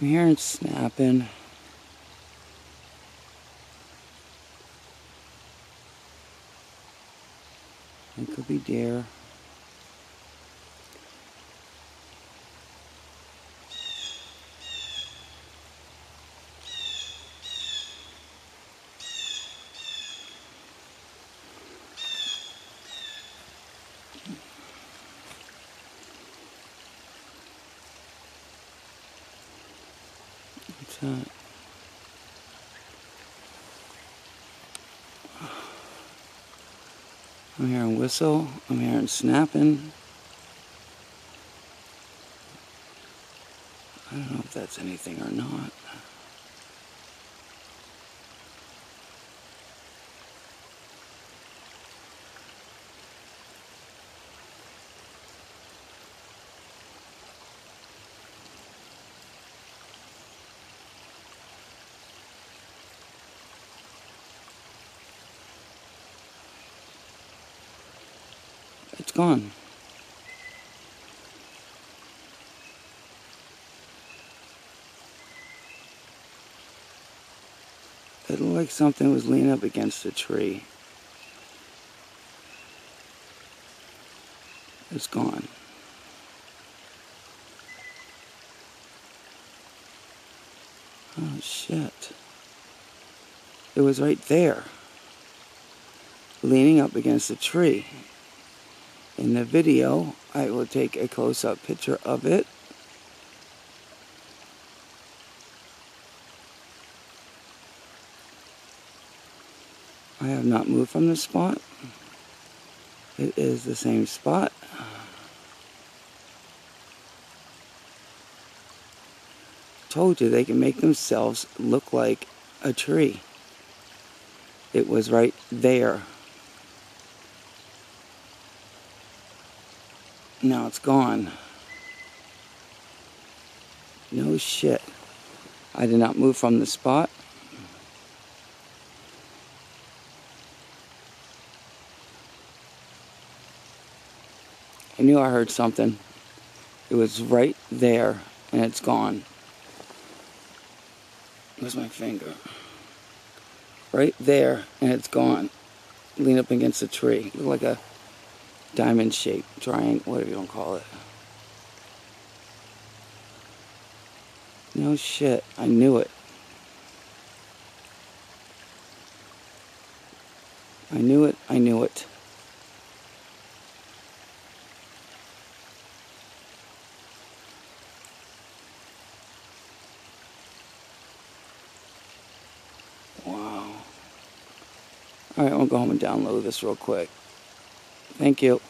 I'm hearing snapping. It could be deer. What's that? I'm hearing whistle. I'm hearing snapping. I don't know if that's anything or not. Gone. It looked like something was leaning up against a tree. It's gone. Oh shit. It was right there. Leaning up against a tree. In the video, I will take a close-up picture of it. I have not moved from the spot. It is the same spot. Told you they can make themselves look like a tree. It was right there. Now it's gone. No shit. I did not move from the spot. I knew I heard something. It was right there and it's gone. Where's my finger? Right there and it's gone. Lean up against a tree. Look like a diamond shape, triangle, whatever you want to call it. No shit, I knew it. I knew it, I knew it. Wow. Alright, I'll go home and download this real quick. Thank you.